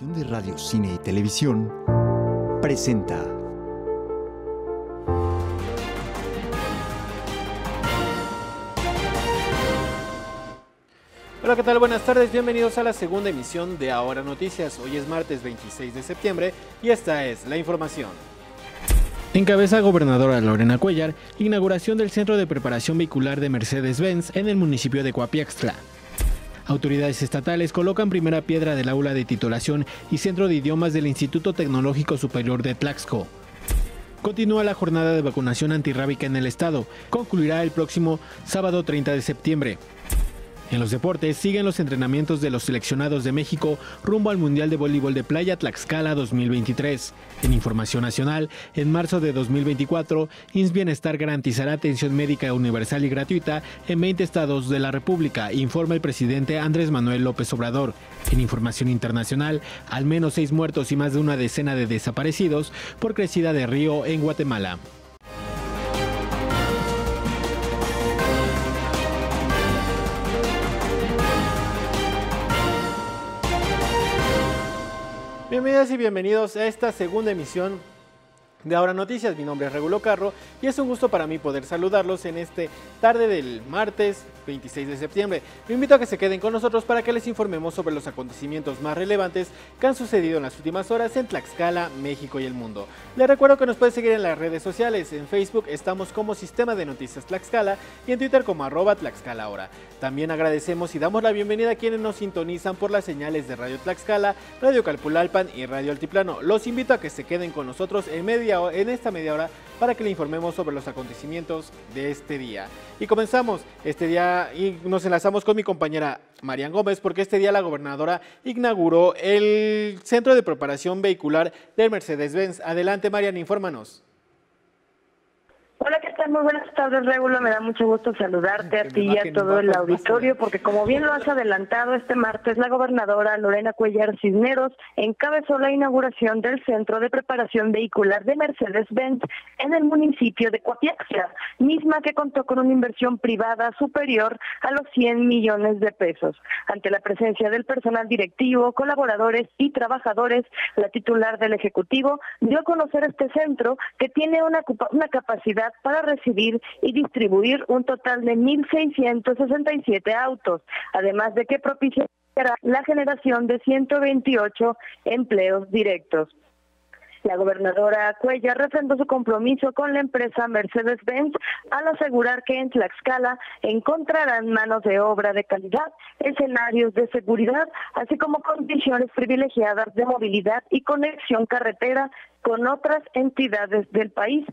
de Radio, Cine y Televisión presenta Hola, ¿qué tal? Buenas tardes, bienvenidos a la segunda emisión de Ahora Noticias. Hoy es martes 26 de septiembre y esta es la información. Encabeza gobernadora Lorena Cuellar inauguración del Centro de Preparación Vehicular de Mercedes-Benz en el municipio de Coapiaxtla. Autoridades estatales colocan primera piedra del aula de titulación y centro de idiomas del Instituto Tecnológico Superior de Tlaxco. Continúa la jornada de vacunación antirrábica en el estado. Concluirá el próximo sábado 30 de septiembre. En los deportes siguen los entrenamientos de los seleccionados de México rumbo al Mundial de Voleibol de Playa Tlaxcala 2023. En Información Nacional, en marzo de 2024, INS Bienestar garantizará atención médica universal y gratuita en 20 estados de la República, informa el presidente Andrés Manuel López Obrador. En Información Internacional, al menos seis muertos y más de una decena de desaparecidos por crecida de río en Guatemala. Bienvenidas y bienvenidos a esta segunda emisión de Ahora Noticias. Mi nombre es Regulo Carro y es un gusto para mí poder saludarlos en este tarde del martes 26 de septiembre. Me invito a que se queden con nosotros para que les informemos sobre los acontecimientos más relevantes que han sucedido en las últimas horas en Tlaxcala, México y el mundo. Les recuerdo que nos pueden seguir en las redes sociales. En Facebook estamos como Sistema de Noticias Tlaxcala y en Twitter como arroba Tlaxcala. También agradecemos y damos la bienvenida a quienes nos sintonizan por las señales de Radio Tlaxcala, Radio Calpulalpan y Radio Altiplano. Los invito a que se queden con nosotros en, media, en esta media hora para que le informemos sobre los acontecimientos de este día. Y comenzamos este día y nos enlazamos con mi compañera Marian Gómez porque este día la gobernadora inauguró el Centro de Preparación Vehicular del Mercedes-Benz. Adelante Marian, infórmanos. Muy buenas tardes, Regulo. Me da mucho gusto saludarte a ti y a todo el auditorio, porque como bien lo has adelantado, este martes la gobernadora Lorena Cuellar Cisneros encabezó la inauguración del Centro de Preparación Vehicular de Mercedes-Benz en el municipio de Coapiaxia, misma que contó con una inversión privada superior a los 100 millones de pesos. Ante la presencia del personal directivo, colaboradores y trabajadores, la titular del Ejecutivo dio a conocer este centro que tiene una, una capacidad para recibir y distribuir un total de 1.667 autos, además de que propiciará la generación de 128 empleos directos. La gobernadora Cuellar refrendó su compromiso con la empresa Mercedes-Benz al asegurar que en Tlaxcala encontrarán manos de obra de calidad, escenarios de seguridad, así como condiciones privilegiadas de movilidad y conexión carretera con otras entidades del país.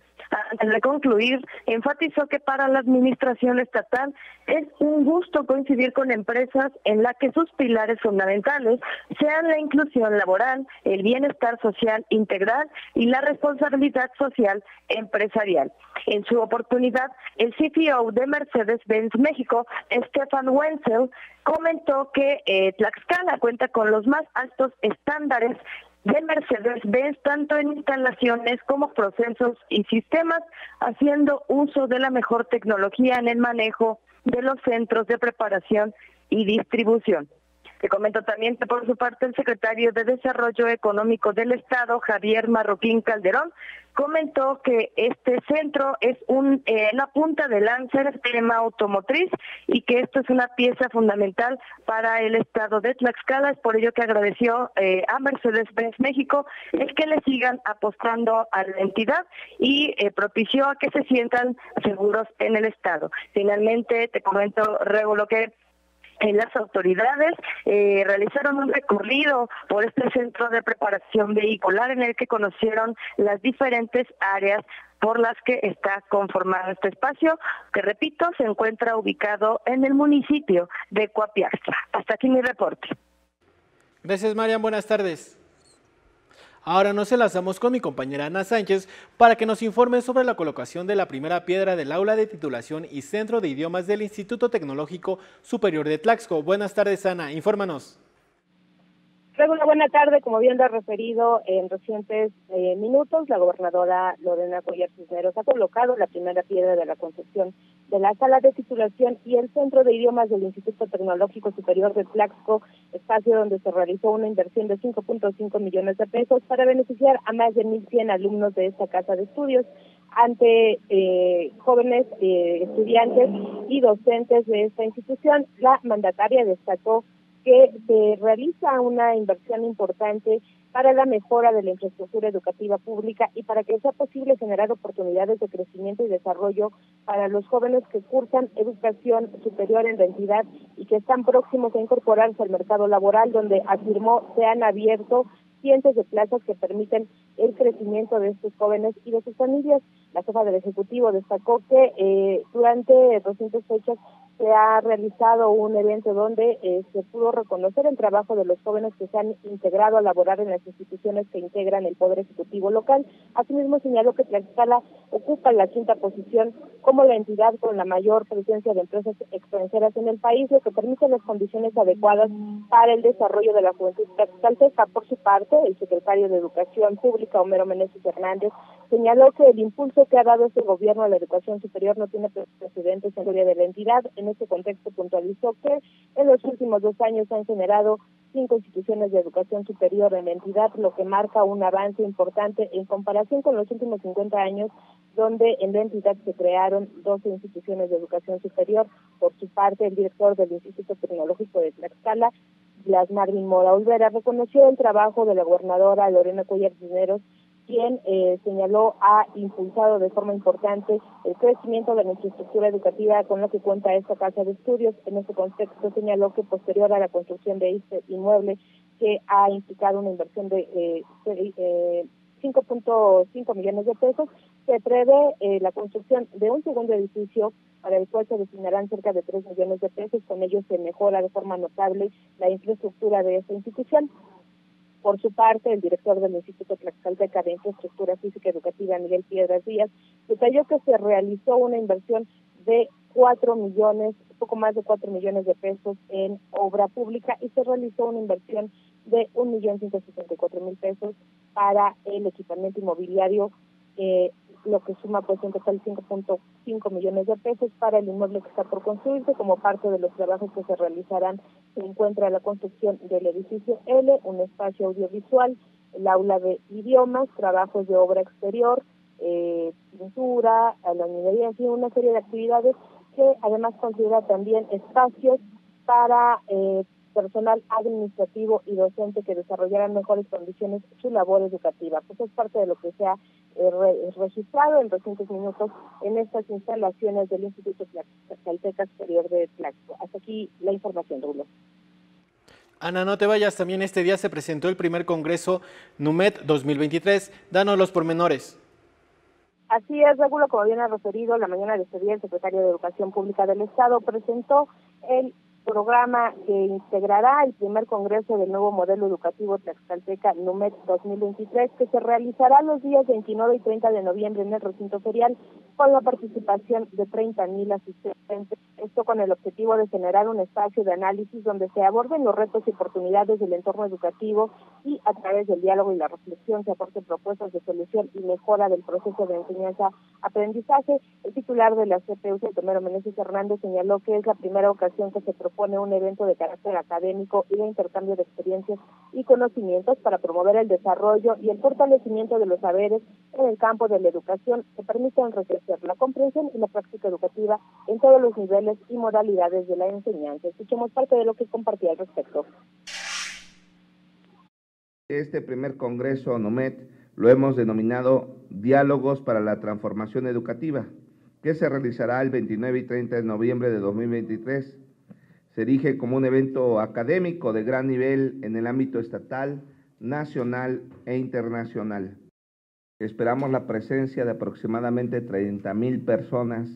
Antes de concluir, enfatizó que para la administración estatal es un gusto coincidir con empresas en las que sus pilares fundamentales sean la inclusión laboral, el bienestar social integral y la responsabilidad social empresarial. En su oportunidad, el CTO de Mercedes-Benz México, Stefan Wenzel, comentó que eh, Tlaxcala cuenta con los más altos estándares de Mercedes-Benz, tanto en instalaciones como procesos y sistemas, haciendo uso de la mejor tecnología en el manejo de los centros de preparación y distribución. Te comento también que por su parte el secretario de Desarrollo Económico del Estado, Javier Marroquín Calderón, comentó que este centro es eh, una punta de lanza en tema automotriz y que esto es una pieza fundamental para el Estado de Tlaxcala. Es por ello que agradeció eh, a Mercedes-Benz México el que le sigan apostando a la entidad y eh, propició a que se sientan seguros en el Estado. Finalmente, te comento, Regulo, que las autoridades eh, realizaron un recorrido por este centro de preparación vehicular en el que conocieron las diferentes áreas por las que está conformado este espacio, que repito, se encuentra ubicado en el municipio de Coapiaxtla. Hasta aquí mi reporte. Gracias, Marian. Buenas tardes. Ahora nos enlazamos con mi compañera Ana Sánchez para que nos informe sobre la colocación de la primera piedra del aula de titulación y centro de idiomas del Instituto Tecnológico Superior de Tlaxco. Buenas tardes, Ana. Infórmanos. Luego una buena tarde, como bien lo ha referido en recientes eh, minutos, la gobernadora Lorena Cuellar Cisneros ha colocado la primera piedra de la construcción de la sala de titulación y el Centro de Idiomas del Instituto Tecnológico Superior de Tlaxco, espacio donde se realizó una inversión de 5.5 millones de pesos para beneficiar a más de 1.100 alumnos de esta casa de estudios ante eh, jóvenes eh, estudiantes y docentes de esta institución. La mandataria destacó que se realiza una inversión importante para la mejora de la infraestructura educativa pública y para que sea posible generar oportunidades de crecimiento y desarrollo para los jóvenes que cursan educación superior en la entidad y que están próximos a incorporarse al mercado laboral, donde afirmó se han abierto cientos de plazas que permiten el crecimiento de estos jóvenes y de sus familias. La jefa del Ejecutivo destacó que eh, durante recientes fechas se ha realizado un evento donde eh, se pudo reconocer el trabajo de los jóvenes que se han integrado a laborar en las instituciones que integran el Poder Ejecutivo local. Asimismo, señaló que Tlaxcala ocupa la quinta posición como la entidad con la mayor presencia de empresas extranjeras en el país, lo que permite las condiciones adecuadas para el desarrollo de la juventud tlaxcalteca. Por su parte, el secretario de Educación Pública, Homero Meneses Hernández, señaló que el impulso que ha dado este gobierno a la educación superior no tiene precedentes en la de la entidad. En este contexto puntualizó que en los últimos dos años se han generado cinco instituciones de educación superior en la entidad, lo que marca un avance importante en comparación con los últimos 50 años, donde en la entidad se crearon 12 instituciones de educación superior. Por su parte, el director del Instituto Tecnológico de Tlaxcala, Blas Marvin Mora Olvera, reconoció el trabajo de la gobernadora Lorena Cuellar Cisneros quien eh, señaló ha impulsado de forma importante el crecimiento de la infraestructura educativa con la que cuenta esta casa de estudios. En ese contexto señaló que posterior a la construcción de este inmueble, que ha implicado una inversión de eh, eh, 5.5 millones de pesos, se prevé eh, la construcción de un segundo edificio para el cual se destinarán cerca de 3 millones de pesos. Con ello se mejora de forma notable la infraestructura de esta institución. Por su parte, el director del Instituto Tlaxcalteca de Infraestructura Física Educativa, Miguel Piedras Díaz, detalló que se realizó una inversión de cuatro millones, poco más de cuatro millones de pesos en obra pública y se realizó una inversión de un millón ciento sesenta y cuatro mil pesos para el equipamiento inmobiliario eh, lo que suma pues en total 5.5 millones de pesos para el inmueble que está por construirse. Como parte de los trabajos que se realizarán se encuentra la construcción del edificio L, un espacio audiovisual, el aula de idiomas, trabajos de obra exterior, eh, pintura, minería, en fin, una serie de actividades que además considera también espacios para eh, personal administrativo y docente que desarrollaran mejores condiciones su labor educativa. Pues es parte de lo que se ha eh, registrado en recientes minutos en estas instalaciones del Instituto Tlaxcalteca Superior de Tlaxco. Hasta aquí la información, Rulo. Ana, no te vayas, también este día se presentó el primer Congreso NUMED 2023. Danos los pormenores. Así es, Regulo, como bien ha referido, la mañana de este día el secretario de Educación Pública del Estado presentó el programa que integrará el primer congreso del nuevo modelo educativo Tlaxcalteca NUMED 2023 que se realizará los días 29 y 30 de noviembre en el recinto ferial con la participación de 30 mil asistentes. Esto con el objetivo de generar un espacio de análisis donde se aborden los retos y oportunidades del entorno educativo y a través del diálogo y la reflexión se aporten propuestas de solución y mejora del proceso de enseñanza-aprendizaje. El titular de la CPU, Tomero Meneses Hernández, señaló que es la primera ocasión que se propone un evento de carácter académico y de intercambio de experiencias y conocimientos para promover el desarrollo y el fortalecimiento de los saberes en el campo de la educación que permiten enriquecer la comprensión y la práctica educativa en todos los niveles y modalidades de la enseñanza. Escuchemos parte de lo que compartía al respecto. Este primer Congreso NOMED lo hemos denominado Diálogos para la Transformación Educativa, que se realizará el 29 y 30 de noviembre de 2023. Se erige como un evento académico de gran nivel en el ámbito estatal, nacional e internacional. Esperamos la presencia de aproximadamente 30 mil personas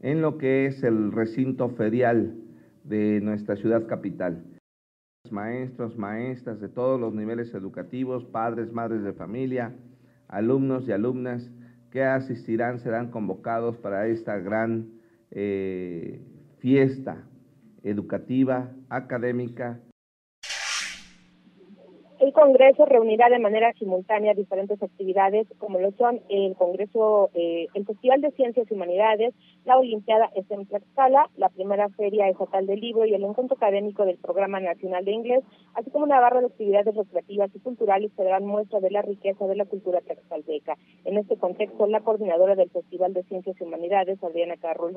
en lo que es el recinto ferial de nuestra ciudad capital. Maestros, maestras de todos los niveles educativos, padres, madres de familia, alumnos y alumnas que asistirán serán convocados para esta gran eh, fiesta educativa, académica Congreso reunirá de manera simultánea diferentes actividades como lo son el Congreso, eh, el Festival de Ciencias y Humanidades, la Olimpiada en Tlaxcala, la primera Feria Estatal del Libro y el encuentro académico del Programa Nacional de Inglés, así como una barra de actividades recreativas y culturales que darán muestra de la riqueza de la cultura tlaxcalteca. En este contexto, la coordinadora del Festival de Ciencias y Humanidades, Adriana Carro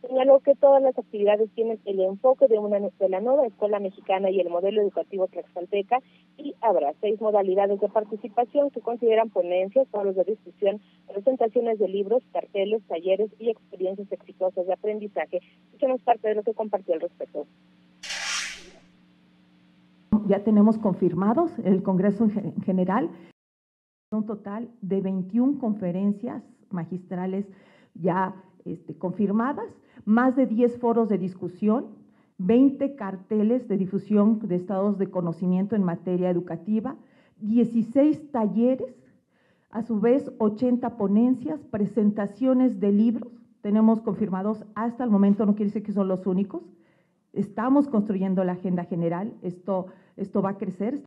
señaló que todas las actividades tienen el enfoque de, una, de la nueva escuela mexicana y el modelo educativo tlaxcalteca y seis modalidades de participación que consideran ponencias, foros de discusión, presentaciones de libros, carteles, talleres y experiencias exitosas de aprendizaje. Escuchemos parte de lo que compartió al respecto. Ya tenemos confirmados el Congreso en general un total de 21 conferencias magistrales ya este, confirmadas, más de 10 foros de discusión, 20 carteles de difusión de estados de conocimiento en materia educativa, 16 talleres, a su vez 80 ponencias, presentaciones de libros, tenemos confirmados hasta el momento, no quiere decir que son los únicos, estamos construyendo la agenda general, esto, esto va a crecer.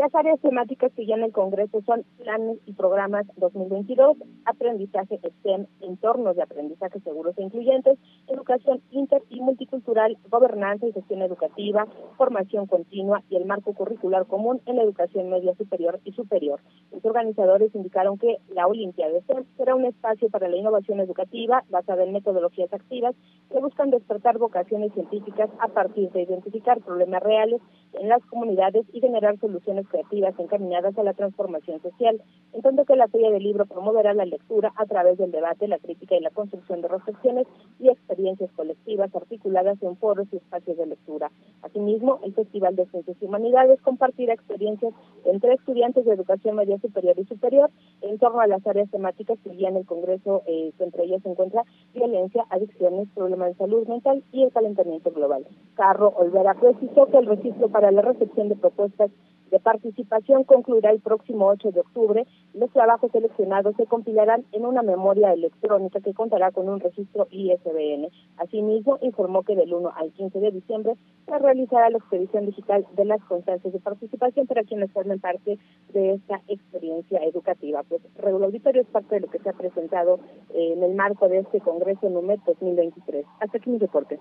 Las áreas temáticas que en el Congreso son planes y programas 2022, aprendizaje STEM, entornos de aprendizaje seguros e incluyentes, educación inter y multicultural, gobernanza y gestión educativa, formación continua y el marco curricular común en la educación media superior y superior. Los organizadores indicaron que la Olimpiada STEM será un espacio para la innovación educativa basada en metodologías activas que buscan despertar vocaciones científicas a partir de identificar problemas reales en las comunidades y generar soluciones creativas encaminadas a la transformación social, en tanto que la Feria del Libro promoverá la lectura a través del debate, la crítica y la construcción de reflexiones y experiencias colectivas articuladas en foros y espacios de lectura. Asimismo, el Festival de Ciencias y Humanidades compartirá experiencias entre estudiantes de educación media superior y superior en torno a las áreas temáticas que en el Congreso, eh, entre ellas se encuentra violencia, adicciones, problemas de salud mental y el calentamiento global. Carro Olvera precisó que el registro para la recepción de propuestas de participación concluirá el próximo 8 de octubre. Los trabajos seleccionados se compilarán en una memoria electrónica que contará con un registro ISBN. Asimismo, informó que del 1 al 15 de diciembre se realizará la expedición digital de las constancias de participación para quienes formen parte de esta experiencia educativa. Pues Regular Auditorio es parte de lo que se ha presentado en el marco de este Congreso NUMED 2023. Hasta aquí mi reporte.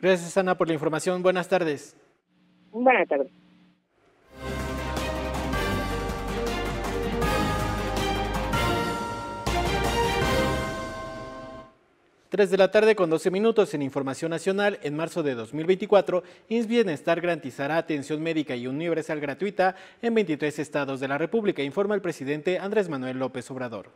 Gracias, Ana, por la información. Buenas tardes. Buenas tardes. 3 de la tarde con 12 minutos en Información Nacional. En marzo de 2024, INS Bienestar garantizará atención médica y universal gratuita en 23 estados de la República, informa el presidente Andrés Manuel López Obrador.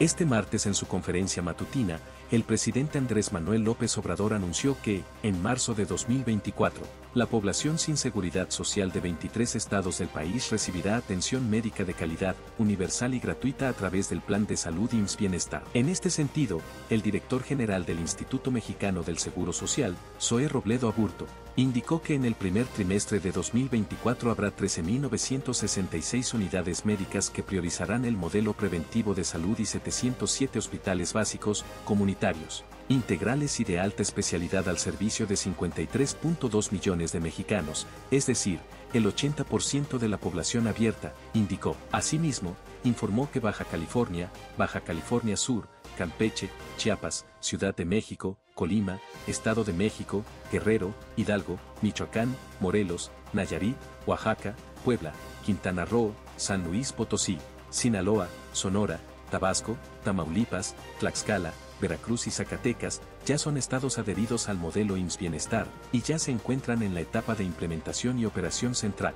Este martes en su conferencia matutina, el presidente Andrés Manuel López Obrador anunció que, en marzo de 2024, la población sin seguridad social de 23 estados del país recibirá atención médica de calidad, universal y gratuita a través del Plan de Salud IMSS Bienestar. En este sentido, el director general del Instituto Mexicano del Seguro Social, Zoe Robledo Aburto, indicó que en el primer trimestre de 2024 habrá 13.966 unidades médicas que priorizarán el modelo preventivo de salud y 707 hospitales básicos, comunitarios, integrales y de alta especialidad al servicio de 53.2 millones de mexicanos, es decir, el 80% de la población abierta, indicó. Asimismo, informó que Baja California, Baja California Sur, Campeche, Chiapas, Ciudad de México, Colima, Estado de México, Guerrero, Hidalgo, Michoacán, Morelos, Nayarit, Oaxaca, Puebla, Quintana Roo, San Luis Potosí, Sinaloa, Sonora, Tabasco, Tamaulipas, Tlaxcala, Veracruz y Zacatecas ya son estados adheridos al modelo IMSS Bienestar y ya se encuentran en la etapa de implementación y operación central.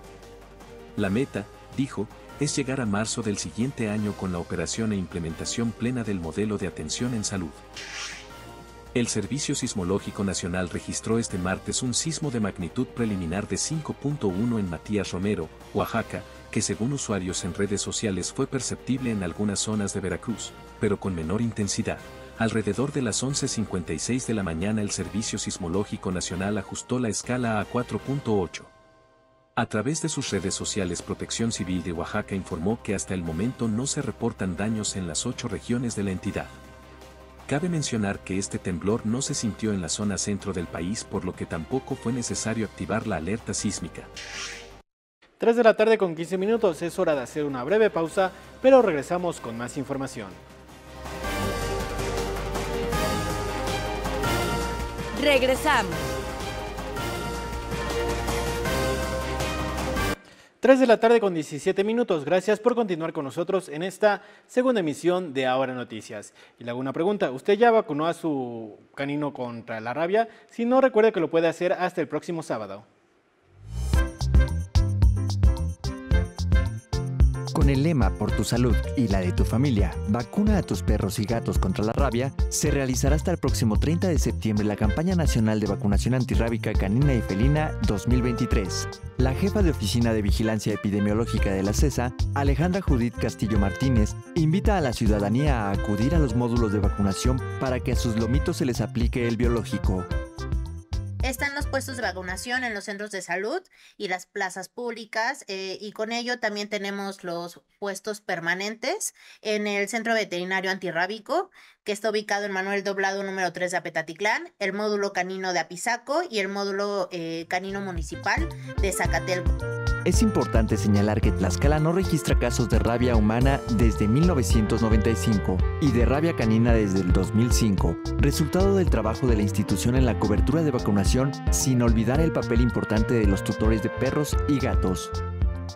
La meta, dijo, es llegar a marzo del siguiente año con la operación e implementación plena del modelo de atención en salud. El Servicio Sismológico Nacional registró este martes un sismo de magnitud preliminar de 5.1 en Matías Romero, Oaxaca, que según usuarios en redes sociales fue perceptible en algunas zonas de Veracruz, pero con menor intensidad. Alrededor de las 11.56 de la mañana el Servicio Sismológico Nacional ajustó la escala a 4.8. A través de sus redes sociales Protección Civil de Oaxaca informó que hasta el momento no se reportan daños en las ocho regiones de la entidad. Cabe mencionar que este temblor no se sintió en la zona centro del país por lo que tampoco fue necesario activar la alerta sísmica. 3 de la tarde con 15 minutos, es hora de hacer una breve pausa, pero regresamos con más información. Regresamos. 3 de la tarde con 17 minutos. Gracias por continuar con nosotros en esta segunda emisión de Ahora Noticias. Y le hago una pregunta. ¿Usted ya vacunó a su canino contra la rabia? Si no, recuerde que lo puede hacer hasta el próximo sábado. Con el lema Por tu salud y la de tu familia, vacuna a tus perros y gatos contra la rabia, se realizará hasta el próximo 30 de septiembre la campaña nacional de vacunación antirrábica canina y felina 2023. La jefa de Oficina de Vigilancia Epidemiológica de la CESA, Alejandra Judith Castillo Martínez, invita a la ciudadanía a acudir a los módulos de vacunación para que a sus lomitos se les aplique el biológico. Están los puestos de vacunación en los centros de salud y las plazas públicas eh, y con ello también tenemos los puestos permanentes en el Centro Veterinario Antirrábico que está ubicado en Manuel Doblado número 3 de Apetatitlán, el módulo canino de Apizaco y el módulo eh, canino municipal de Zacatelco. Es importante señalar que Tlaxcala no registra casos de rabia humana desde 1995 y de rabia canina desde el 2005, resultado del trabajo de la institución en la cobertura de vacunación sin olvidar el papel importante de los tutores de perros y gatos.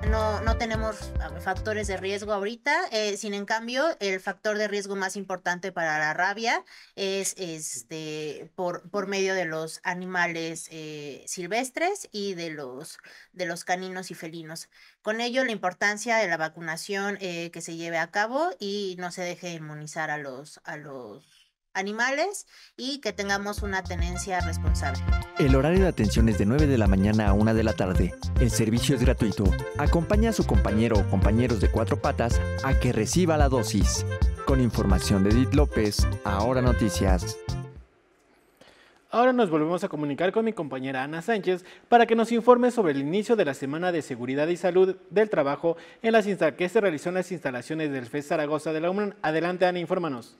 No, no tenemos factores de riesgo ahorita, eh, sin en cambio, el factor de riesgo más importante para la rabia es este por, medio de los animales eh, silvestres y de los, caninos y felinos. Con ello, la importancia de la vacunación eh, que se lleve a cabo y no se deje inmunizar a los animales y que tengamos una tenencia responsable. El horario de atención es de 9 de la mañana a 1 de la tarde. El servicio es gratuito. Acompaña a su compañero o compañeros de cuatro patas a que reciba la dosis. Con información de Edith López, Ahora Noticias. Ahora nos volvemos a comunicar con mi compañera Ana Sánchez para que nos informe sobre el inicio de la Semana de Seguridad y Salud del Trabajo en las que se realizó en las instalaciones del FES Zaragoza de la UNAM. Adelante Ana, infórmanos.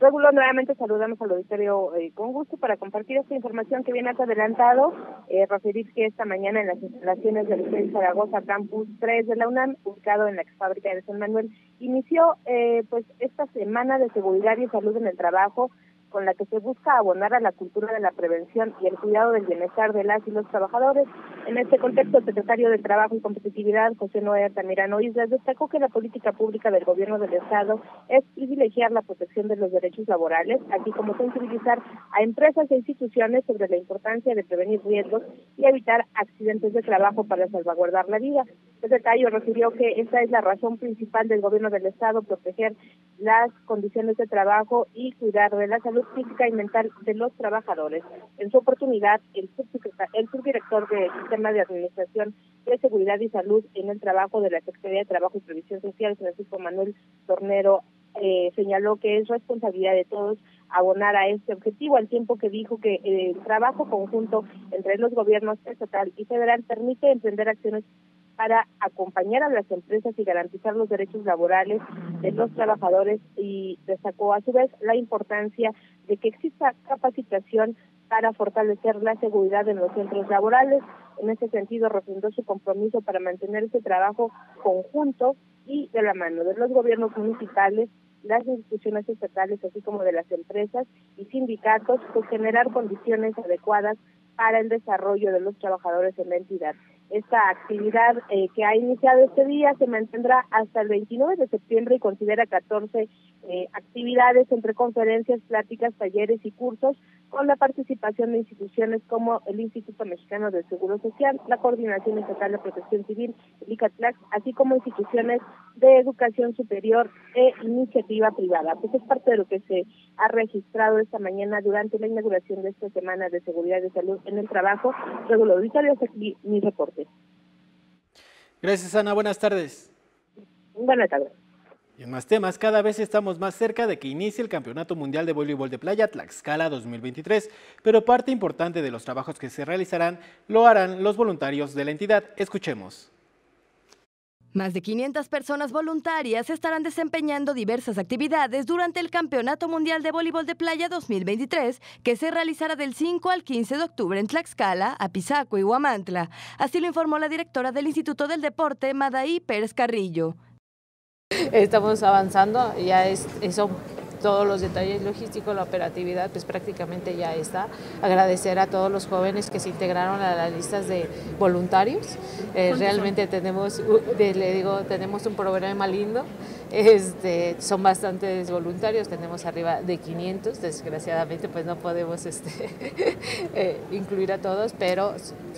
Regulo, nuevamente saludamos al auditorio eh, con gusto para compartir esta información que viene adelantado. Eh, referir que esta mañana en las instalaciones del CEL Zaragoza Campus 3 de la UNAM, ubicado en la fábrica de San Manuel, inició eh, pues esta semana de seguridad y salud en el trabajo con la que se busca abonar a la cultura de la prevención y el cuidado del bienestar de las y los trabajadores. En este contexto, el secretario de Trabajo y Competitividad, José Noé Tamirano Islas, destacó que la política pública del gobierno del Estado es privilegiar la protección de los derechos laborales, así como sensibilizar a empresas e instituciones sobre la importancia de prevenir riesgos y evitar accidentes de trabajo para salvaguardar la vida. El secretario refirió que esta es la razón principal del gobierno del Estado, proteger las condiciones de trabajo y cuidar de la salud física y mental de los trabajadores. En su oportunidad, el, el subdirector de Sistema de Administración de Seguridad y Salud en el Trabajo de la Secretaría de Trabajo y Previsión Social, Francisco Manuel Tornero, eh, señaló que es responsabilidad de todos abonar a este objetivo, al tiempo que dijo que el trabajo conjunto entre los gobiernos estatal y federal permite emprender acciones para acompañar a las empresas y garantizar los derechos laborales de los trabajadores y destacó a su vez la importancia de que exista capacitación para fortalecer la seguridad en los centros laborales. En ese sentido, refrendó su compromiso para mantener ese trabajo conjunto y de la mano de los gobiernos municipales, las instituciones estatales, así como de las empresas y sindicatos, pues generar condiciones adecuadas para el desarrollo de los trabajadores en la entidad. Esta actividad eh, que ha iniciado este día se mantendrá hasta el 29 de septiembre y considera 14 eh, actividades entre conferencias, pláticas, talleres y cursos con la participación de instituciones como el Instituto Mexicano del Seguro Social, la Coordinación Estatal de Protección Civil, el ICATLAC, así como instituciones de educación superior e iniciativa privada. Pues es parte de lo que se ha registrado esta mañana durante la inauguración de esta Semana de Seguridad y Salud en el Trabajo. Luego lo auditorio, aquí mi reporte. Gracias, Ana. Buenas tardes. Buenas tardes. Y en más temas, cada vez estamos más cerca de que inicie el Campeonato Mundial de Voleibol de Playa Tlaxcala 2023, pero parte importante de los trabajos que se realizarán lo harán los voluntarios de la entidad. Escuchemos. Más de 500 personas voluntarias estarán desempeñando diversas actividades durante el Campeonato Mundial de Voleibol de Playa 2023, que se realizará del 5 al 15 de octubre en Tlaxcala, Apizaco y Huamantla. Así lo informó la directora del Instituto del Deporte, Madaí Pérez Carrillo. Estamos avanzando, ya es eso todos los detalles logísticos, la operatividad, pues prácticamente ya está. Agradecer a todos los jóvenes que se integraron a las listas de voluntarios. Eh, realmente tenemos, le digo, tenemos un programa lindo. Este, son bastantes voluntarios, tenemos arriba de 500, desgraciadamente pues no podemos este, eh, incluir a todos, pero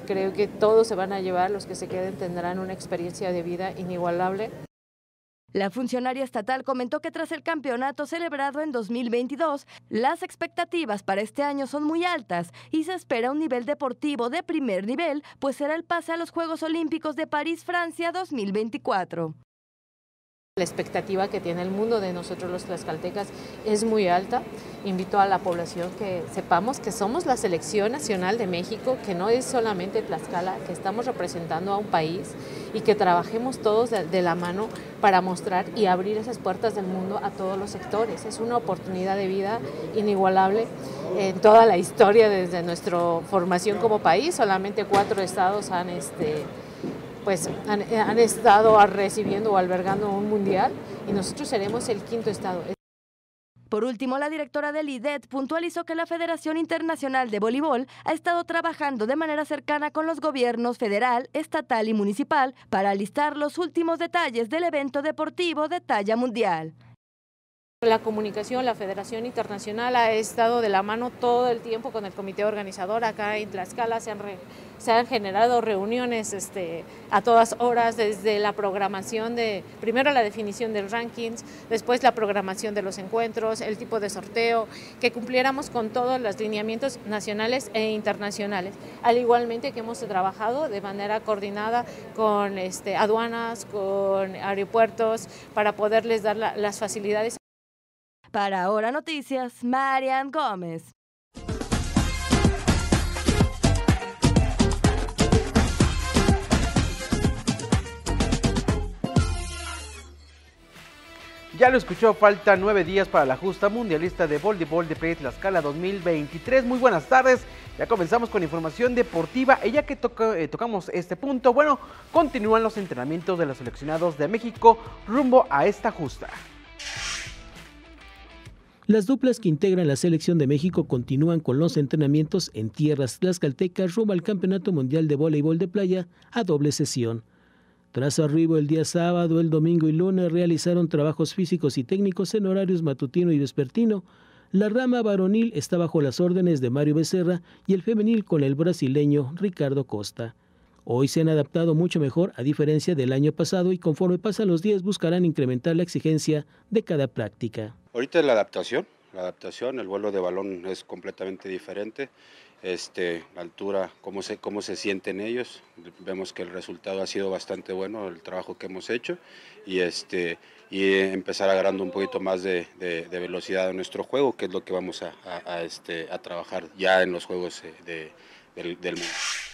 creo que todos se van a llevar, los que se queden tendrán una experiencia de vida inigualable. La funcionaria estatal comentó que tras el campeonato celebrado en 2022, las expectativas para este año son muy altas y se espera un nivel deportivo de primer nivel, pues será el pase a los Juegos Olímpicos de París, Francia 2024. La expectativa que tiene el mundo de nosotros los tlaxcaltecas es muy alta. Invito a la población que sepamos que somos la selección nacional de México, que no es solamente Tlaxcala, que estamos representando a un país y que trabajemos todos de, la mano para mostrar y abrir esas puertas del mundo a todos los sectores. Es una oportunidad de vida inigualable en toda la historia desde nuestra formación como país. Solamente cuatro estados han... Este, pues han, estado recibiendo o albergando un mundial y nosotros seremos el quinto estado. Por último, la directora del IDET puntualizó que la Federación Internacional de Voleibol ha estado trabajando de manera cercana con los gobiernos federal, estatal y municipal para alistar los últimos detalles del evento deportivo de talla mundial. La comunicación, la Federación Internacional ha estado de la mano todo el tiempo con el comité organizador. Acá en Tlaxcala se han, se han generado reuniones este, a todas horas, desde la programación de, primero la definición del rankings, después la programación de los encuentros, el tipo de sorteo, que cumpliéramos con todos los lineamientos nacionales e internacionales. Al igualmente que hemos trabajado de manera coordinada con este, aduanas, con aeropuertos, para poderles dar las facilidades. Para Ahora Noticias, Marian Gómez. Ya lo escuchó, falta nueve días para la justa mundialista de voleibol de Playa Tlaxcala 2023. Muy buenas tardes. Ya comenzamos con información deportiva. Y ya que eh, tocamos este punto, bueno, continúan los entrenamientos de los seleccionados de México rumbo a esta justa. Las duplas que integran la selección de México continúan con los entrenamientos en tierras tlaxcaltecas rumbo al Campeonato Mundial de Voleibol de Playa a doble sesión. Tras arribo el día sábado, el domingo y lunes realizaron trabajos físicos y técnicos en horarios matutino y vespertino. La rama varonil está bajo las órdenes de Mario Becerra y el femenil con el brasileño Ricardo Costa. Hoy se han adaptado mucho mejor a diferencia del año pasado y conforme pasan los días buscarán incrementar la exigencia de cada práctica. Ahorita la adaptación, la adaptación, el vuelo de balón es completamente diferente. Este, la altura, cómo se, cómo se sienten ellos. Vemos que el resultado ha sido bastante bueno, el trabajo que hemos hecho, y, este, y empezar agarrando un poquito más de, velocidad en nuestro juego, que es lo que vamos a, este, a trabajar ya en los juegos eh, del mundo.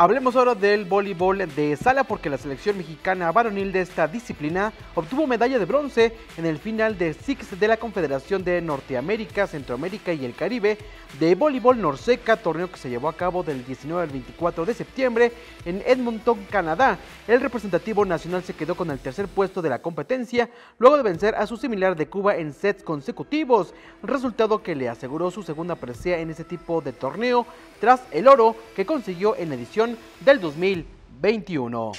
Hablemos ahora del voleibol de sala porque la selección mexicana varonil de esta disciplina obtuvo medalla de bronce en el final de Six de la Confederación de Norteamérica, Centroamérica y el Caribe de voleibol Norseca, torneo que se llevó a cabo del 19 al 24 de septiembre en Edmonton, Canadá. El representativo nacional se quedó con el tercer puesto de la competencia luego de vencer a su similar de Cuba en sets consecutivos, resultado que le aseguró su segunda presea en ese tipo de torneo tras el oro que consiguió en la del 2021.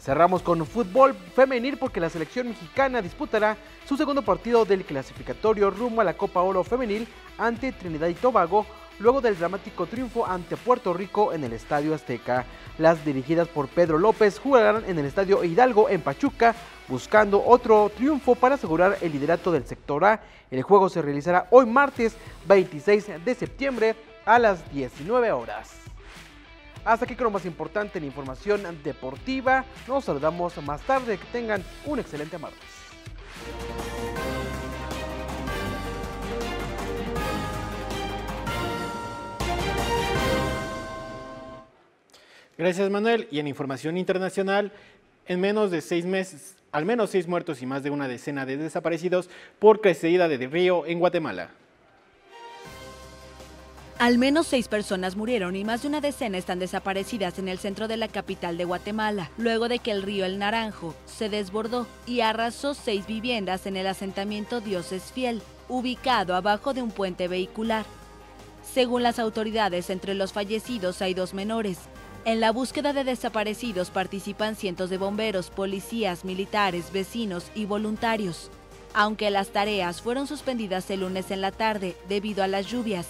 Cerramos con fútbol femenil porque la selección mexicana disputará su segundo partido del clasificatorio rumbo a la Copa Oro Femenil ante Trinidad y Tobago luego del dramático triunfo ante Puerto Rico en el Estadio Azteca. Las dirigidas por Pedro López jugarán en el Estadio Hidalgo en Pachuca buscando otro triunfo para asegurar el liderato del sector A. El juego se realizará hoy martes 26 de septiembre a las 19 horas. Hasta aquí con lo más importante en información deportiva. Nos saludamos más tarde. Que tengan un excelente martes. Gracias Manuel. Y en información internacional, En menos de seis meses, al menos seis muertos y más de una decena de desaparecidos por crecida de río en Guatemala. Al menos seis personas murieron y más de una decena están desaparecidas en el centro de la capital de Guatemala, luego de que el río El Naranjo se desbordó y arrasó seis viviendas en el asentamiento Dios es Fiel, ubicado abajo de un puente vehicular. Según las autoridades, entre los fallecidos hay dos menores. En la búsqueda de desaparecidos participan cientos de bomberos, policías, militares, vecinos y voluntarios. Aunque las tareas fueron suspendidas el lunes en la tarde debido a las lluvias,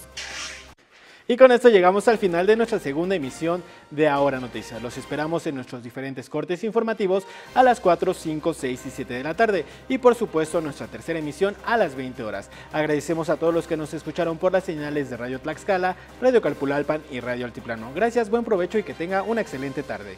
y con esto llegamos al final de nuestra segunda emisión de Ahora Noticias. Los esperamos en nuestros diferentes cortes informativos a las 4, 5, 6 y 7 de la tarde. Y por supuesto nuestra tercera emisión a las 20 horas. Agradecemos a todos los que nos escucharon por las señales de Radio Tlaxcala, Radio Calpulalpan y Radio Altiplano. Gracias, buen provecho y que tenga una excelente tarde.